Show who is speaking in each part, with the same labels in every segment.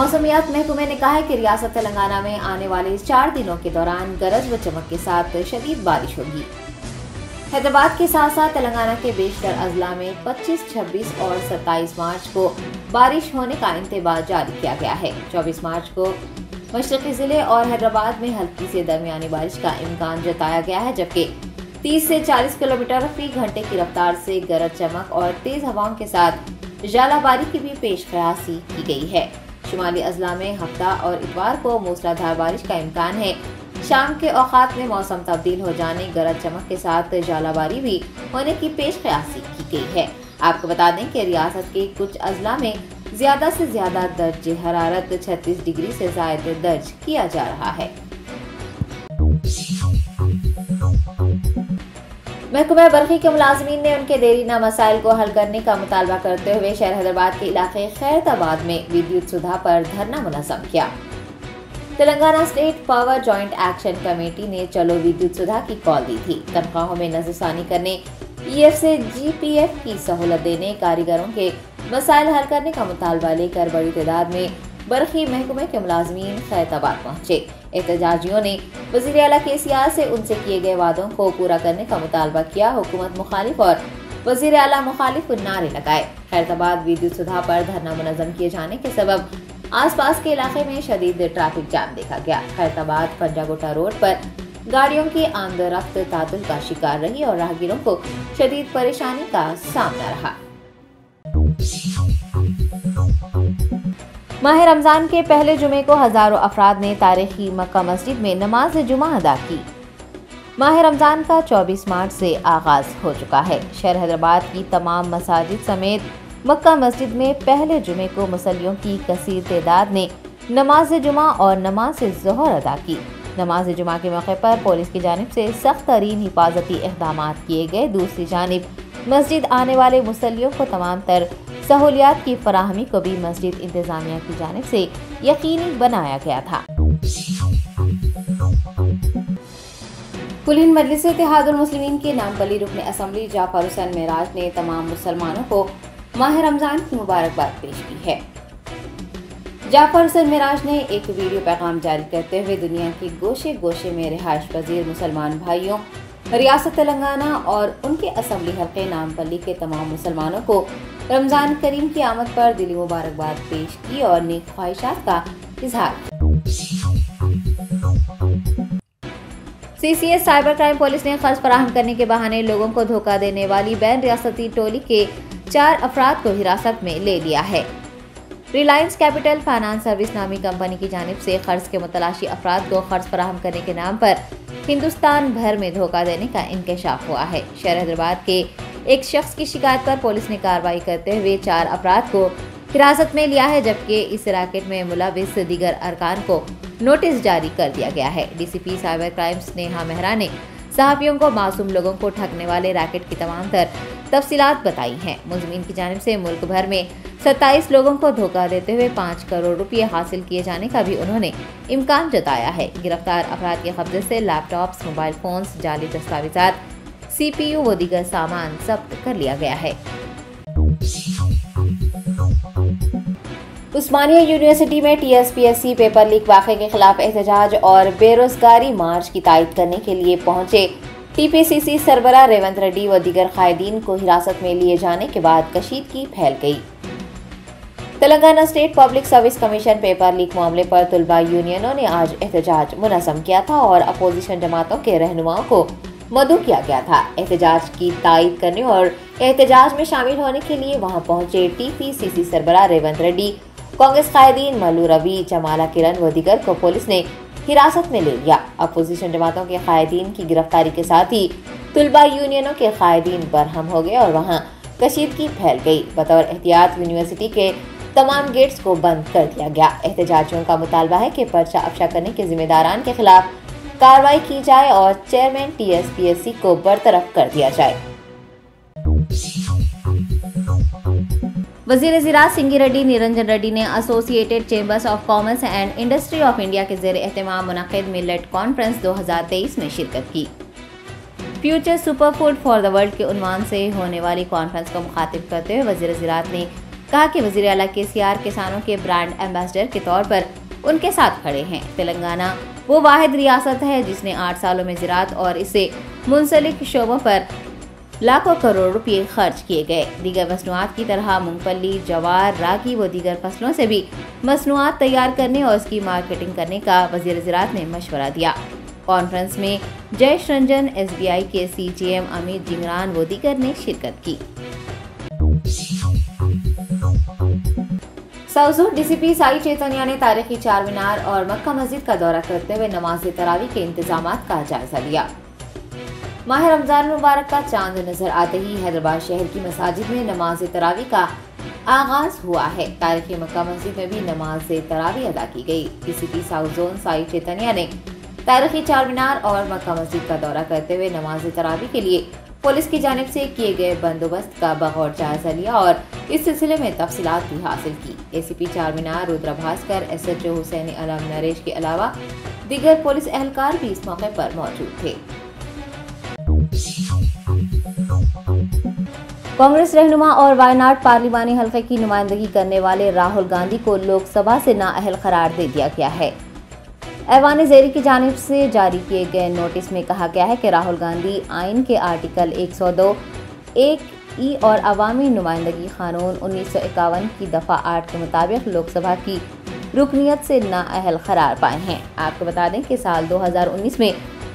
Speaker 1: मौसमियात महकमे ने कहा है कि रियासत तेलंगाना में आने वाले चार दिनों के दौरान गरज व चमक के साथ शदीद बारिश होगी। हैदराबाद के साथ साथ तेलंगाना के बेशतर अजला में 25, 26 और 27 मार्च को बारिश होने का इंतबाह जारी किया गया है। 24 मार्च को मशरकी ज़िले और हैदराबाद में हल्की से दरमियानी बारिश का इम्कान जताया गया है जबकि 30 से 40 किलोमीटर फ़ी घंटे की रफ्तार से गरज चमक और तेज हवाओं के साथ जालाबारी की भी पेश की गई है। शुमाली अजला में हफ़्ता और इतवार को मूसलाधार बारिश का इम्कान है। शाम के औकात में मौसम तब्दील हो जाने, गरज चमक के साथ जालाबारी भी होने की पेश कयासी की गई है। आपको बता दें कि रियासत के कुछ अजला में ज़्यादा से ज़्यादा दर्ज हरारत 36 डिग्री से ज़्यादा दर्ज किया जा रहा है। महकमा बरखी के मुलाजमीन ने उनके देरीना मसाइल को हल करने का मुतालबा करते हुए शहर हैदराबाद के इलाके खैरताबाद में विद्युत सुधा पर धरना मुनजम किया। Telangana state power joint action committee ने चलो विद्युत सुधा की कॉल दी थी। तनख्वाहों में नजरसानी करने ईएफ से जीपीएफ की सहूलत देने, कारीगरों के मसाइल हल करने का मुतालबा लेकर बड़ी तादाद में बरखी महकमे के मुलाजमीन खैरताबाद पहुँचे। एहतजाजियों ने वज़ीर अला के सियार से उनसे किए गए वादों को पूरा करने का मुतालबा किया, हुकूमत मुखालिफ और वज़ीर अला मुखालिफ नारे लगाए। खैरताबाद विद्युत सुधा पर धरना मुनजम किए जाने के सबब आसपास के इलाके में शदीद ट्रैफ़िक जाम देखा गया। खैरताबाद पंजागोटा रोड पर गाड़ियों की आमदरफ्त तातुल का शिकार रही और राहगीरों को शदीद परेशानी का सामना रहा। माह रमज़ान के पहले जुमे को हज़ारों अफराद ने तारीखी मक्का मस्जिद में नमाज़ जुमा अदा की। माह रमज़ान का 24 मार्च से आगाज़ हो चुका है। शहर हैदराबाद की तमाम मसाजिद समेत मक्का मस्जिद में पहले जुमे को मुसलियों की कसीर तादाद ने नमाज़ जुमा और नमाज़ जहर अदा की। नमाज़ जुमा के मौके पर पुलिस की जानब से सख्त तरीन हिफाजती इकदाम किए गए। दूसरी जानब, मस्जिद आने वाले मुसलियों को तमाम तर सहूलियात की फराहमी को भी मस्जिद इंतजामिया की जानब से यकीनी बनाया गया था। कुलिन मजलिस मुस्लिमीन के नाम बली रुकन असम्बली जाफ़र हुसैन मेराज ने तमाम मुसलमानों को माह रमज़ान की मुबारकबाद पेश की है। जाफ़र हुसैन मेराज ने एक वीडियो पैगाम जारी करते हुए दुनिया के गोशे गोशे में रिहाइश पजीर मुसलमान भाइयों, रियासत तेलंगाना और उनके असम्बली हल्के नामपल्ली के तमाम मुसलमानों को रमज़ान करीम की आमद पर दिली मुबारकबाद पेश की और नेक ख्वाहिशात का इजहार। सीसीएस साइबर क्राइम पुलिस ने खर्च फराहम करने के बहाने लोगों को धोखा देने वाली बैन रियासती टोली के चार अफराद को हिरासत में ले लिया है। रिलायंस कैपिटल फाइनेंस सर्विस नामी कंपनी की जानब से कर्ज के मुतलाशी अफराद को कर्ज फराहम करने के नाम पर हिंदुस्तान भर में धोखा देने का इंकशाफ हुआ है। शहर हैदराबाद के एक शख्स की शिकायत पर पुलिस ने कार्रवाई करते हुए चार अपराध को हिरासत में लिया है, जबकि इस रैकेट में मुलविस दीगर अरकान को नोटिस जारी कर दिया गया है। DCP cyber crime Sneha Mehra ने सहाफियों को मासूम लोगों को ठगने वाले रैकेट की तमाम तर तफसीलात बताई हैं। मुजमिन की जानब से मुल्क भर में 27 लोगों को धोखा देते हुए पाँच करोड़ रुपए हासिल किए जाने का भी उन्होंने इम्कान जताया है। गिरफ़्तार अपराध के कब्जे से लैपटॉप्स, मोबाइल फोन्स, जाली दस्तावेजात सीपीयू व दीगर सामान जब्त कर लिया गया है। उस्मानिया यूनिवर्सिटी में टीएसपीएससी पेपर लीक वाक़े के खिलाफ एहतजाज और बेरोजगारी मार्च की तायद करने के लिए पहुँचे टीपीसीसी सरबरा रेवंत रेड्डी व दीगर कायदीन को हिरासत में लिए जाने के बाद कशीदगी फैल गई। Telangana state public service commission paper leak मामले पर तलबा यूनियनों ने आज एहतजाज मुनजम किया था और अपोजिशन जमातों के रहनुमाओं को मदू किया गया था। एहतजाज की तायद करने और एहतजाज में शामिल होने के लिए वहाँ पहुँचे टीपीसीसी सरबरा रेवंत रेड्डी, कांग्रेस कायदीन मल्लू रवि, जमाला किरण व दिगर को पुलिस ने हिरासत में ले लिया। अपोजिशन जमातों के कायदीन की गिरफ्तारी के साथ ही तुलबा यूनियनों के कायदीन बरहम हो गए और वहाँ कशीदगी फैल गई। बतौर एहतियात यूनिवर्सिटी के तमाम गेट्स को बंद कर दिया गया। एहतजाजियों का मुतालबा है कि पर्चा अफशा करने के जिम्मेदारान के खिलाफ कार्रवाई की जाए और चेयरमैन टीएसपीएससी को बरतरफ कर दिया जाए। वज़ीर ज़रात सिंगी रेड्डी, निरंजन रेड्डी ने associated chambers of commerce and industry of India के जेर अहतमाम मुनद मिलेट कॉन्फ्रेंस 2023 में शिरकत की। Future super food for the world के उनवान से होने वाली कॉन्फ्रेंस को मुखातिब करते हुए वज़ीर ज़रात ने कहा कि वज़ीर अला के सी आर किसानों के ब्रांड एम्बेसडर के तौर पर उनके साथ खड़े हैं। तेलंगाना वो वाद रियासत है, जिसने आठ सालों में ज़रात और इससे मुंसलिक शोबों पर लाखों करोड़ रुपये खर्च किए गए। दीगर मसनूआत की तरह मूंगफली, जवार, रागी व दीगर फ़सलों से भी मसनूआत तैयार करने और उसकी मार्केटिंग करने का वज़ीर ज़रात ने मशवरा दिया। कॉन्फ्रेंस में Jayesh Ranjan S K CGM Amit Jhingran व दीगर ने शिरकत की। साउजोर डीसीपी साई चैतन्या ने तारीखी चार मीनार और मक्का मस्जिद का दौरा करते हुए नमाज़ तरावी के इंतज़ाम का जायजा लिया। माह रमज़ान मुबारक का चाँद नज़र आते ही हैदराबाद शहर की मसाजिद में नमाज़ तरावी का आगाज़ हुआ है। तारीखी मक्का मस्जिद में भी नमाज़ तरावी अदा की गई। DCP south zone, Sai Chaitanya ने तारीखी चार मीनार और मक्का मस्जिद का दौरा करते हुए नमाज़ तरावी के लिए पुलिस की जानब से किए गए बंदोबस्त का बगौर जायजा लिया और इस सिलसिले में तफसीत भी हासिल की। A C P Charminar Rudra Bhaskar S H O Hussain Alam Naresh के अलावा दीगर पुलिस एहलकार भी इस मौके पर मौजूद थे। कांग्रेस रहनुमा और वायनाड पार्लिमानी हल्के की नुमाइंदगी करने वाले राहुल गांधी को लोकसभा से नाअहल करार दे दिया गया है। ऐवान जेरी की जानब से जारी किए गए नोटिस में कहा गया है कि राहुल गांधी आइन के आर्टिकल 102 एक ई और अवामी नुमाइंदगी कानून उन्नीस सौ इक्यावन की दफ़ा आठ के मुताबिक लोकसभा की रुकनीत से नाअहल करार पाए हैं। आपको बता दें कि साल 2019 में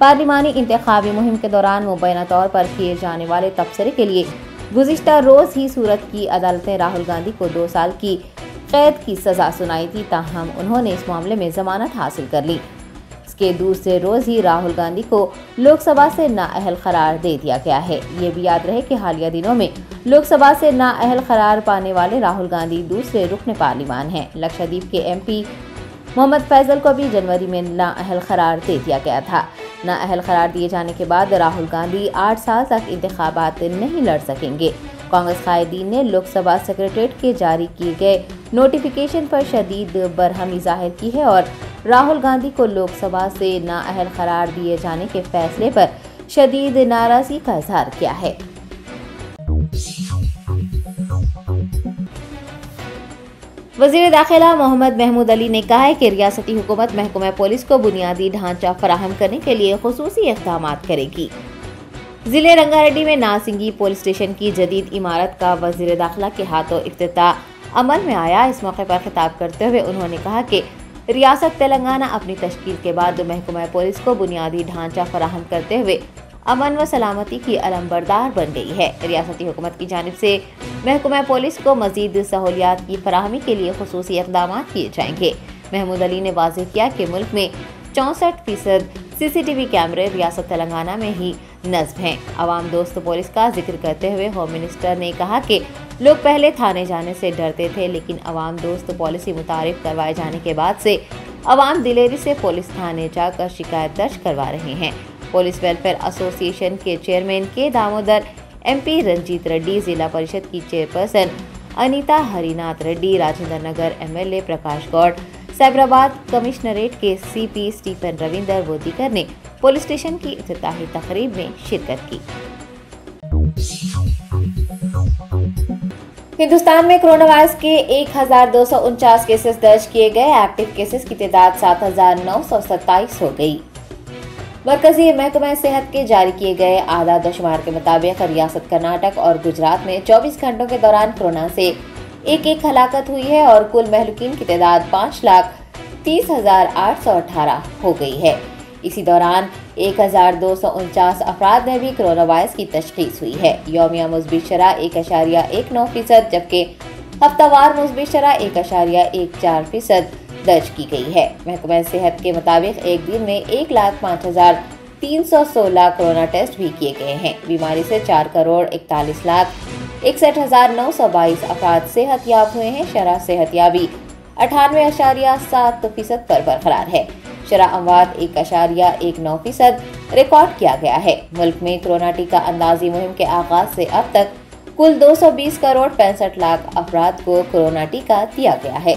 Speaker 1: पार्लिमानी इंतबी मुहिम के दौरान मुबैना तौर पर किए जाने वाले तबसरे के लिए गुजशत रोज़ ही सूरत की अदालतें राहुल गांधी को दो साल की कैद की सजा सुनाई थी, ताहम उन्होंने इस मामले में जमानत हासिल कर ली। इसके दूसरे रोज ही राहुल गांधी को लोकसभा से नाअहल करार दे दिया गया है। ये भी याद रहे कि हालिया दिनों में लोकसभा से नाअहल करार पाने वाले राहुल गांधी दूसरे रुकन पार्लिमान हैं। लक्षद्वीप के एमपी मोहम्मद फैजल को भी जनवरी में नाअहल करार दे दिया गया था। नाअहल करार दिए जाने के बाद राहुल गांधी आठ साल तक इंतबात नहीं लड़ सकेंगे। कांग्रेस कायदीन ने लोकसभा सेक्रेटरीट के जारी किए गए नोटिफिकेशन पर शदीद बरहमी ज़ाहिर की है और राहुल गांधी को लोकसभा से नाअहल करार दिए जाने के फैसले पर शदीद नाराज़गी का इजहार किया है। वज़ीर दाखिला मोहम्मद महमूद अली ने कहा है कि रियासती हुकूमत महकमा पुलिस को बुनियादी ढांचा फराहम करने के लिए खसूसी इकदाम करेगी। ज़िले रंगारेड्डी में नासिंगी पुलिस स्टेशन की जदीद इमारत का वज़ीर दाखिला के हाथों अफ्ताह अमल में आया। इस मौके पर खिताब करते हुए उन्होंने कहा कि रियासत तेलंगाना अपनी तश्कील के बाद महकमा पुलिस को बुनियादी ढांचा फराहम करते हुए अमन व सलामती की अलमबरदार बन गई है। रियासती हुकूमत की जानब से महकमा पुलिस को मजीद सहूलियात की फरहमी के लिए खसूस इकदाम किए जाएँगे। महमूद अली ने वाजे किया कि मुल्क में चौंसठ फ़ीसद सीसीटीवी कैमरे रियासत तेलंगाना में ही नस्ब हैं। आवाम दोस्त पुलिस का ज़िक्र करते हुए होम मिनिस्टर ने कहा कि लोग पहले थाने जाने से डरते थे, लेकिन आवाम दोस्त पॉलिसी मुतारिफ करवाए जाने के बाद से आवाम दिलेरी से पुलिस थाने जाकर शिकायत दर्ज करवा रहे हैं। पुलिस वेलफेयर एसोसिएशन के chairman K Damodar MP Ranjith Reddy, Zilla Parishad की chairperson Anitha Harinath Reddy Rajendra Nagar MLA Prakash Goud Cyberabad commissionerate के सीपी स्टीफन रविंदर वोदीकर ने पुलिस स्टेशन की इफ्ताही तकरीब में शिरकत की। हिंदुस्तान में कोरोना वायरस के एक केसेस दर्ज किए गए। एक्टिव केसेस की तादाद सात हज़ार नौ सौ सत्ताईस हो गई। मरकजी महकमा सेहत के जारी किए गए आधा शुमार के मुताबिक रियासत कर्नाटक और गुजरात में 24 घंटों के दौरान कोरोना से एक एक हलाकत हुई है और कुल महलुकिन की तादाद पाँच लाख तीस हज़ार आठ सौ अठारह हो गई है। इसी दौरान एक हज़ार दो सौ उनचास अफराद में भी कोरोना वायरस की तशखीस हुई है। योमिया मुस्बित शरह एक अशारिया एक नौ फ़ीसद, जबकि हफ्तावार मुस्बित शरह एक अशारिया एक चार फ़ीसद दर्ज की गई है। महकमा सेहत के मुताबिक एक दिन में एक लाख पाँच हज़ार तीन सौ सोलह कोरोना टेस्ट भी किए गए हैं। बीमारी से चार करोड़ इकतालीस लाख इकसठ हज़ार नौ सौ बाईस अफराद सेहत याब हुए हैं शराह सेहत याबी अठानवे अशारिया सात फ़ीसद पर बरकरार है। शराह अमवात एक अशारिया एक नौ फ़ीसद रिकॉर्ड किया गया है। मुल्क में कोरोना टीका अंदाजी मुहिम के आगाज़ से अब तक कुल 220 करोड़ पैंसठ लाख अफराद को कोरोना टीका दिया गया है।